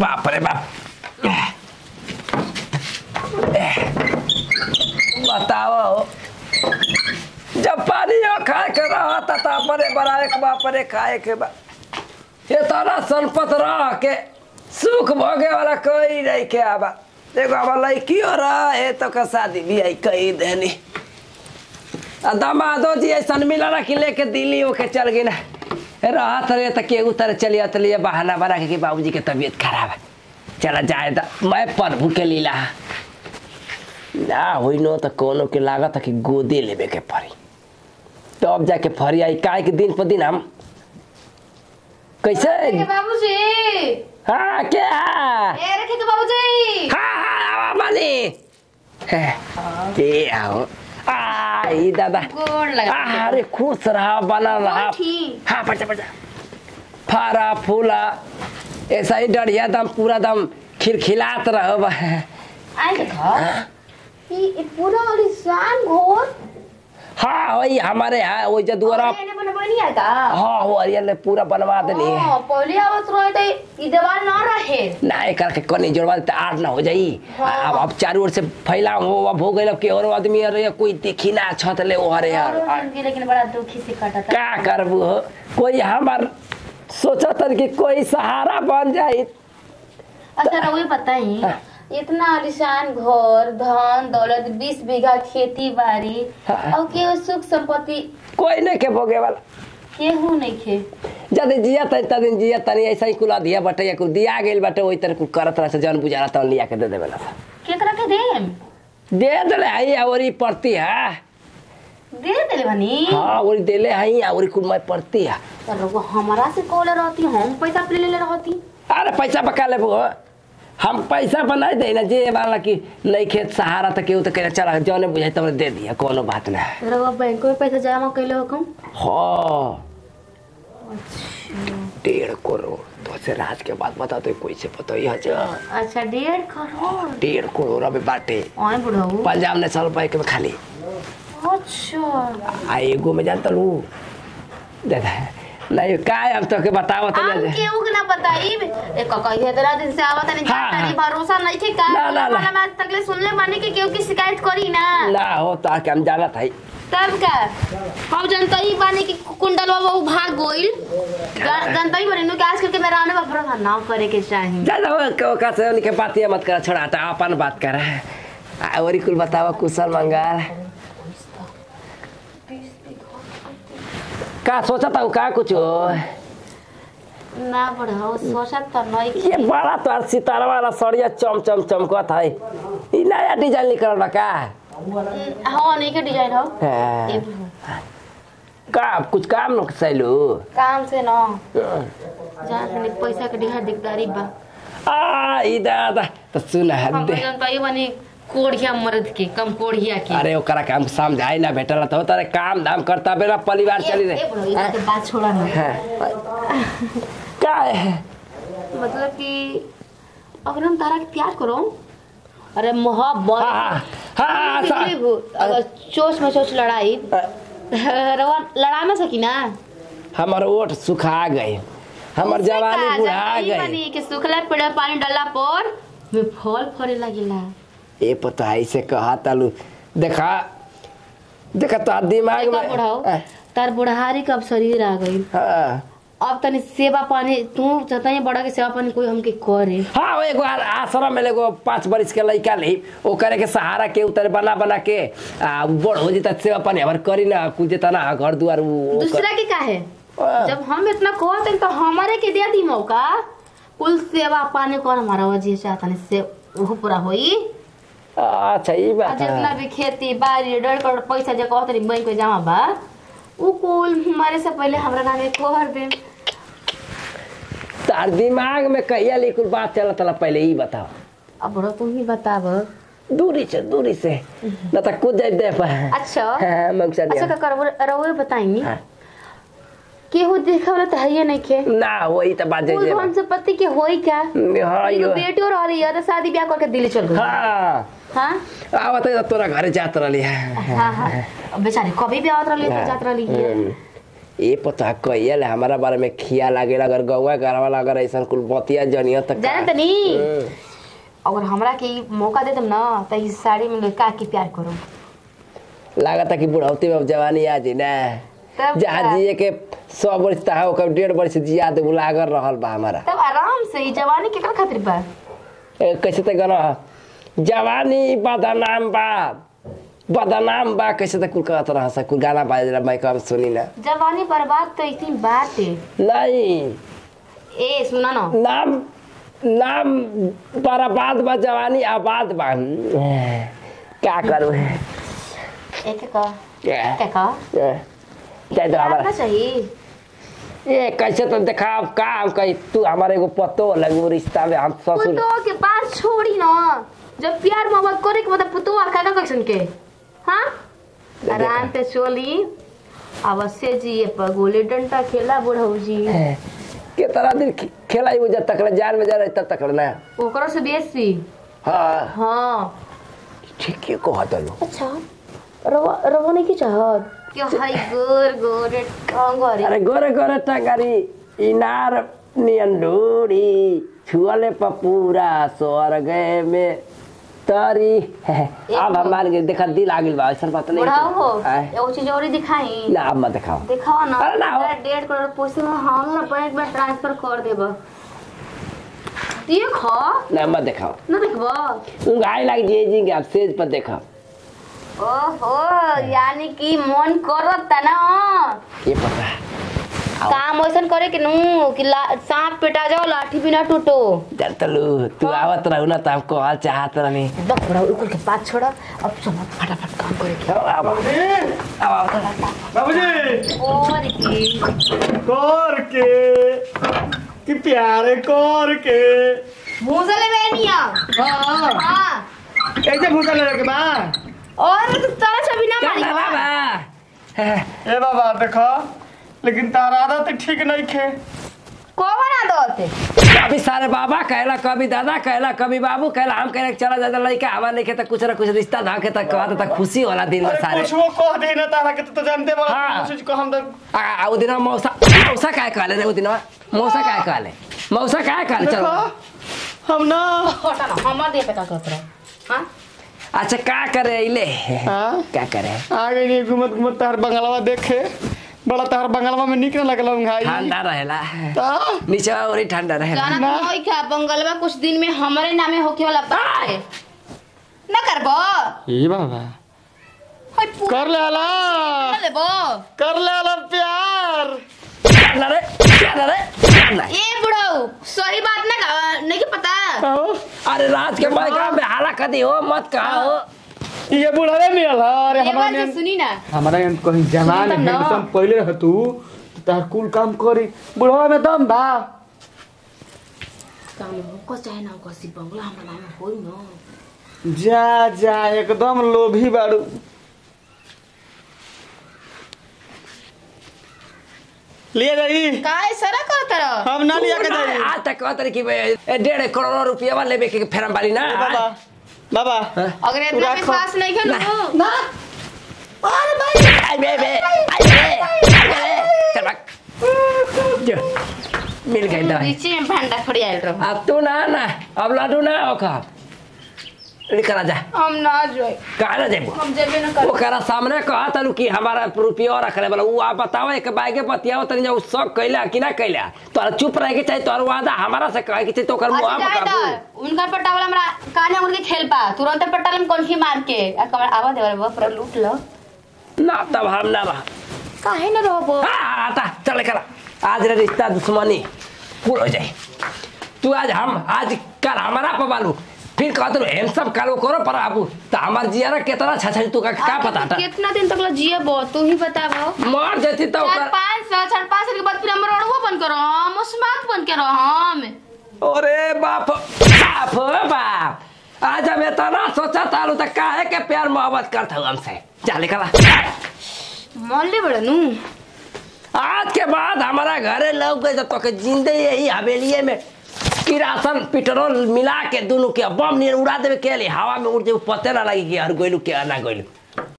बाप रे बाप बताओ। जब पानी खाए के रहा था तो अपने बनाए के बाप रे खाए के बा ये तारा संपत रह के सुख भोगे वाला कोई नहीं के आबा देखो, अब लड़की हो रहा है तो का शादी भी आई कही देनी। दामादो जी ऐसा मिला कि लेके दिल्ली होके चल गई ना। राहत रहे तो केहू तरह चलिए तो लिए बहाना बना के कि बाबूजी के तबीयत खराब है। चला जाए तो। मैं प्रभु के लीला। ना हुई नो तो कोनो के लागत है कि गोदे लेवे के पड़ी। तो अब जाके फरी आई। काहे के दिन पर दिन हम कैसे? रखे बाबूजी? हाँ क्या ए रखे के बाबूजी। हाँ हाँ आवा मानी के आओ। आई दादा लगा अरे खुश रहा बना रहा। हाँ पचा पचा फारा फूला ऐसा ही डरिया दम पूरा दम खिलखिलात रहो पूरा घोर हाँ वही हमारे यहाँ एने बने बनी है का वो अरियल ने पूरा बनवा देनी है। पहले आवत रहे तो ई दीवार ना रहे। ना एक करके कनी जोड़वा देते आठ ना हो जाई। हाँ। अब अब चारों ओर से फैला हो अब हो गइल के और आदमी अरे कोई देखी ना छत ले ओ अरे यार। लेकिन बड़ा दुखी से कटा था। का करबू कोई हमार सोचत कि कोई सहारा बन जाई। अच्छा रहुई बताई हाँ। इतना आलिशान घर धन दौलत बीस बीघा खेती बाड़ी हाँ। और के सुख संपत्ति। कोई नहीं के भोगे वाला। केहू नहीं खे। जदि जिया तनी तदिन जिया तनी ऐसा ही कुला दिया बटे या कुल दिया गेल बटे वही तरह कुल करत रहे से जन बुझारा तन लिया के दे देवे ला केकरा के देम? दे देले हई आवरी पड़ती है? दे देले बनी? हाँ वही देले हई आवरी कुल मैं पड़ती है। रघु हमरा से कॉल रहती हम पैसा ले ले रहती। अरे पैसा पका ले वो हम पैसा बनाई दे ना जे वाला कि नहीं खेत सहारा तक केहू तो कहे चला जौने बुझाई तब दे दिया कोनो बात ना। रघु बैंक में पैसा जमा कैले हो कम हाँ। डेढ़ करोड़ तो से राज के बात बता तो कोई से पता ही हज़ार अच्छा डेढ़ करोड़? डेढ़ करोड़ अबे बाटे। आए बुढ़ऊ पंजाब नेशनल बैंक में खाली। अच्छा। आ एगो में जानता लू दादा नहीं का अब तो के बताओ तो हम केहू के ना बताई। ए कका ये तेरा दिन से आवत नहीं हाँ, नहीं हाँ। भरोसा नहीं का ना, ना, ना। वाला बात तकले सुनले माने के केहू की शिकायत करी ना? ना हो तो के हम जाना था तब का? हम जनता ही बानी की कुंडल बाबा वो भाग गोइल। जन- जनता ही बनी नु कि आजकल के मेरा आने पर भरोसा ना करे के चाहिए ज़्यादा हो के का से उनके बात मत कर छोड़ा अपन बात कर। आ और कुल बताओ कुशल मंगल। का सोचा था का कुछ हो ना बढ़ाओ सोचा तो नहीं ये बड़ा तो सितारा वाला सड़िया चम चम चमकत है ई नया डिज़ाइन निकल बा का हाँ नहीं के डिज़ाइन हो हाँ। का कुछ काम न सैलू काम से ना जहाँ से पैसा के ढेर दिकदारी बा आ दादा तो सुन हम दे जनता ही बनी कोढ़िया मर्द के कम कोढ़िया के। अरे ओकरा के हम समझाई ना भेटल तो तारे काम धाम करता बेरा परिवार चली ए, रे ए, बड़ो, ये बात छोड़ा ना। हाँ। का है? मतलब कि अगर हम तारा के प्यार करो अरे मोहब्बत हाँ, हाँ, हाँ, सा- देखिए, अगर चोच में चोच लड़ाई लड़ा ना सकी ना? हमर ओठ सुखा गए हमर जवानी बुढ़ा कि सुखला पेड़ पानी डालला पर में फल फरे लगेला। ए पता ऐसे कहा तालू। देखा देखा तो दिमाग में। हाँ, तार बुढ़ारी कब शरीर आ गई। हाँ। अब तनी सेवा पानी तू चाहता है बड़ा के सेवा पानी कोई हमके करे। हाँ एगो आ- आश्रम में एगो पाँच बरिस के लड़का ली वो करे के सहारा के उतर बना बना के आ बड़ हो जेता सेवा पानी। हमार करी ना कुछ जेता ना घर दुआर दूसरा के का है? हाँ। जब हम इतना कहते तो हमारे के दे दी मौका। कुल सेवा पानी कौन हमारा वजह चाहता नहीं से वो पूरा होई। अच्छा आ बात जितना भी खेती बाड़ी डेढ़ करोड़ पैसा जो कहते नहीं बैंक में जमा बा? वो कुल हमारे से पहले हमरा नाम कर दे तार दिमाग में कहिया लिखुल बात चलत रहा पहले ही बताओ। अब बड़ो तुम ही बताब। दूरी से दूरी से। न तो कूद जाए दे पर अच्छा। हाँ मंगसा अच्छा का करबो रहुए बताएँगी हाँ। केहू देखा वाला तो है नहीं के। ना वही तो बात कुल जे धन संपत्ति के? होई क्या हाँ यो। बेटियों रह रही है तो शादी ब्याह करके दिल्ली चल गई हाँ। हाँ? आवत तो तोरा घरे जात रही है। हाँ हाँ। बेचारी कभी भी आवत रही तो जात रही है। ए पता कहिए ले हमारा बारे में खिया लागेला अगर गौवा घर वाला अगर ऐसा कुल बतिया जनिया तक जाने तनी अगर हमरा के मौका दे तुम ना त इस साड़ी में का के प्यार करो। लागता कि बुढ़ौती में जवानी आ जी ना। जहाँ का? जिए के सौ वर्ष ता हो कब डेढ़ वर्ष जिया दे लागल रहल बा हमारा। तब आराम से जवानी केकर खातिर बा? ए, कैसे ते गाना जवानी बदनाम बा बदनाम बा कैसे ते कुल कहत रहा सा कुल गाना बाज रहा मैं कम सुनी ना जवानी बर्बाद तो इतनी बात है नहीं ए सुना ना नाम नाम बर्बाद बा जवानी आबाद बा क्या करूँ एक का क्या का जाए तो हमारा चाहिए ये कैसे तो देखा अब का हम कही तू हमारे एगो पतो लगू रिश्ता में हम ससुर पुतोह के पास छोड़ी ना जब प्यार मोहब्बत करे के मतलब पुतोह काका कैसन के? हाँ? आराम पे चोली अवश्य जी पर गोली डंडा खेला बुढ़ऊ जी कितना दिन खे- खेला ही जब तक जान में जा रहे तब तक ना। ओकरो से बेसी? हाँ। हाँ। ठीक है को हतलो अच्छा रवा रवा नहीं की चाहत? क्यों? हाय गोर गोर टांगरी अरे गोरे गोरे टंगारी इनार नियन ढूढ़ी छुअले पपूरा स्वर्ग में तरी। अब हम मान गए देखा दिल आ गइल बा ऐसा बात नहीं बुढ़ाऊ हो एगो चीज़ और दिखाई। ना अब मत दिखाओ। दिखाओ ना। अरे ना हो। मेरा डेढ़ करोड़ पैसे में हम अपन एक बार ट्रांसफ़र कर देब देख ना मत दिखाओ। ना देखब उंगाई लग जाए जी आप सेज पर देखा ओहो यानी कि मन करत ना। ये पता। काम ऐसन करे कि नू कि सांप पेटा जाओ लाठी भी ना टूटो। डरतलू तू आवत रहू ना तो हम कहल चाहत रहनी। बक बड़ा उकुल के बात छोड़ा अब चलो फटाफट काम करे। के अब अब बाबूजी! और की? कर के? कि प्यारे कर के। मुँह में नहीं आ हाँ हाँ। ऐसे भूसा लगे के बा। और तारा छवि ना मारी। बाबा। ए बाबा देखो। लेकिन तारा आदत ठीक नहीं खे। कौन आदत कभी सारे बाबा कहला कभी दादा कहला कभी बाबू कहला हम कहला कि चला जाता लड़का हवा नहीं के तो कुछ ना कुछ रिश्ता धाव के तक कहत तक खुशी होला दिन में सारे। कुछ वो कह दे ना तारा के तो जानते बड़ा हाँ। कुछ को हम तो आ वो दिन मौसा मौसा काय कहले रे वो दिन मौसा काय कहले। मौसा काय कहले चलो। हम ना हमार दे पे का करत रहो हाँ? अच्छा का करे इले? हाँ? क्या करे? आ गई नहीं घूमत घूमत तार बंगलवा देखे। बड़ा तार बंगलवा में निक न लगल भाई ठंडा रहेला। ता? नीचे और ठंडा रहेला। जाना ना। होई का बंगलवा कुछ दिन में हमारे नामे होके वाला बात है ना करबो। ए बाबा। कर ले आला। लेबो। कर ले आला प्यार। ठंडा रे ए बुढ़ऊ सही बात ना नहीं पता? अरे रात के मैं में हाला कदी हो मत कहा हो। ये बुढ़ावे मिलल ह, अरे हमारा बात सुनी ना। हमारा यहाँ कहीं जवान सुनतम ना। हैंडसम पहले रह तू तो तार कुल काम करी। बुढ़वा में दम बा। काम हो को चाहे ना को सी बंगला हमरा नामे होई ना। जा जा एकदम लोभी बाड़ू। ले जाई। काय सरा करत रह हम ना लिया के जाई। आज तक कहत रही कि बे- डेढ़ करोड़ रुपया वाला लेबे के फेरम बाली ना। बाबा। बाबा अगर इतना विश्वास नहीं है ना। ना। अरे भाई। आई बे बे आई बे आई चल मिल गए दवाई। नीचे में भांडा फड़ी आइल रहो। अब तू ना ना अब लाडू ना ओखा। निकल जा। हम ना जोई कहा ना जेबो हम जेबे ना कर। ओकरा सामने कहा तलू कि हमारा रुपया रखले वाला। उ आप बताओ एक बाइके बतियाओ तनी जो सब कैला कि ना कैला तोरा चुप रहे के चाहिए तोर वादा हमारा से कहे के तो ओकर मुँह अच्छा में जाए काबू। दा उनका पटावला हमरा काने उनके खेल पा। तुरंत पटाल में कौन मार के। आ कमर आवा देवर वो पूरा लूट लो। ना तब हम ना रहा। काहे ना रहबो? हाँ आता चल करा आज रे रिश्ता दुश्मनी पूरा हो जाए। तू आज हम आज कल हमारा पे बालू फिर कहते रहो हम सब कालो करो पर आबू तो हमार जियारा कितना अच्छा तू का का पता था? कितना दिन तक जिए बो तू ही बताबो। मर जैती तो चार पाँच साल चार पाँच साल के बाद फिर हम रोडवो बंद करो हम स्मार्ट बंद करो हम। अरे बाप बाप बाप। आज हम इतना सोचा था तो काहे के प्यार मोहब्बत करता हूँ हमसे? जा निकला मल्ले बड़ा नू। आज के बाद हमारा घरे लग गए तो के जिंदे यही हवेलिये में किरासन पेट्रोल मिला के दोनों के बम उड़ा देवे के लिए हवा में उड़ जाए पते ना लगी कि यार गोलू के ना गोइलू।